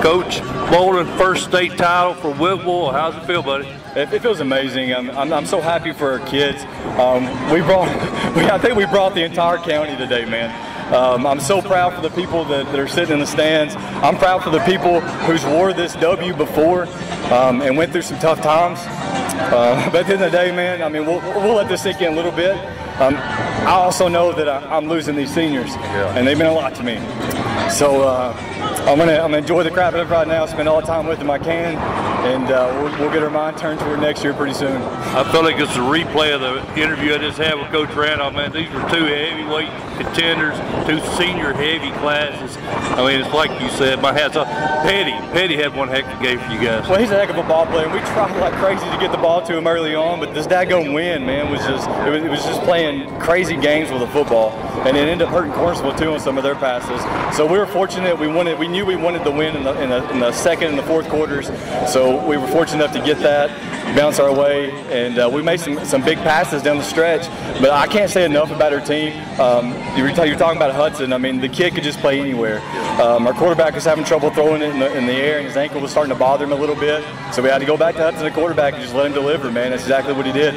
Coach Boldin, first state title for Whitwell. How's it feel, buddy? It, it feels amazing. I'm, I'm, I'm, so happy for our kids. Um, we brought, we, I think we brought the entire county today, man. Um, I'm so proud for the people that, that, are sitting in the stands. I'm proud for the people who's wore this W before um, and went through some tough times. Uh, but at the end of the day, man, I mean, we'll, we'll let this sink in a little bit. Um, I also know that I, am losing these seniors, yeah. and they've been a lot to me. So uh, I'm gonna I'm gonna enjoy the crap right now. Spend all the time with them I can, and uh, we'll, we'll, get our mind turned toward next year pretty soon. I feel like it's a replay of the interview I just had with Coach Randolph. Man, these were two heavyweight contenders, two senior heavy classes. I mean, it's like you said. My hat's off. Petty, Petty had one heck of a game for you guys. Well, he's a heck of a ball player. We tried like crazy to get the ball to him early on, but this daggone win, man, was just it was, it was just playing crazy games with the football, and it ended up hurting Cornersville too on some of their passes. So we were fortunate. We wanted. We knew we wanted the win in the, in the, in the second and the fourth quarters. So we were fortunate enough to get that, bounce our way, and uh, we made some, some big passes down the stretch. But I can't say enough about our team. Um, you're, you're, talking about Hudson. I mean, the kid could just play anywhere. Um, our quarterback was having trouble throwing it in the, in the, air, and his ankle was starting to bother him a little bit. So we had to go back to Hudson, the quarterback, and just let him deliver, man. That's exactly what he did.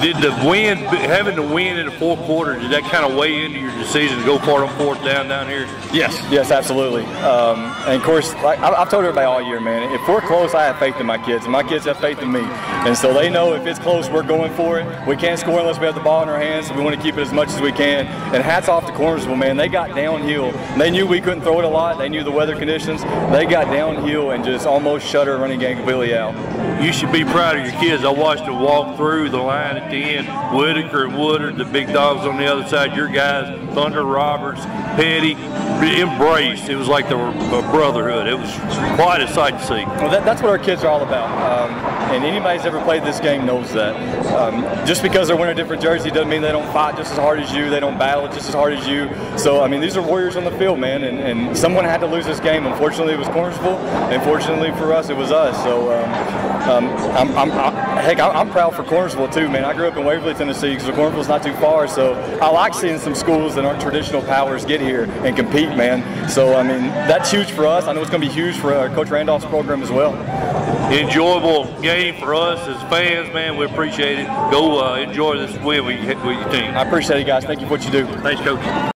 Did the win, having to win in the fourth quarter, did that kind of weigh into your decision to go for on fourth down down here? Yes, yes, absolutely. Um, and of course, like I've told everybody all year, man, if we're close, I have faith in my kids, and my kids have faith in me. And so they know if it's close, we're going for it. We can't score unless we have the ball in our hands, so we want to keep it as much as we can. And hats off to Cornersville, man. They got downhill. They knew we couldn't throw it a lot. They knew the weather conditions. They got downhill and just almost shut our running game completely out. You should be proud of your kids. I watched them walk through the line at the end. Whitaker and Woodard, the big dogs on the other side. Your guys, Thunder Roberts, Petty, embraced. It was like they were a brotherhood. It was quite a sight to see. Well, that, that's what our kids are all about. Um, and anybody who's ever played this game knows that. Um, just because they're wearing a different jersey doesn't mean they don't fight just as hard as you. They don't battle just as hard as you. So, I mean, these are warriors on the field, man. And, and someone had to lose this game. Unfortunately, it was Cornersville. And fortunately for us, it was us. So, um, um I'm, I'm, I, heck, I'm proud for Cornersville, too, man. I grew up in Waverly, Tennessee, because Cornersville's not too far. So, I like seeing some schools that aren't traditional powers get here and compete, man. So, I mean, that's huge for us. I know it's going to be huge for uh, Coach Randolph's program as well enjoyable game for us as fans, man. We appreciate it. Go uh, enjoy this win with, with your team. I appreciate it, guys. Thank you for what you do. Thanks, Coach.